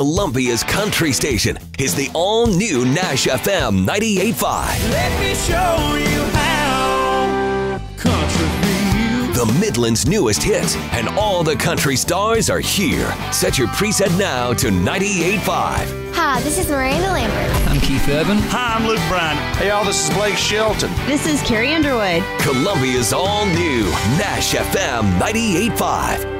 Columbia's country station is the all new Nash FM 98.5. Let me show you how country. The Midland's newest hits and all the country stars are here. Set your preset now to 98.5. Hi, this is Miranda Lambert. I'm Keith Urban. Hi, I'm Luke Bryan. Hey, y'all, this is Blake Shelton. This is Carrie Underwood. Columbia's all new Nash FM 98.5.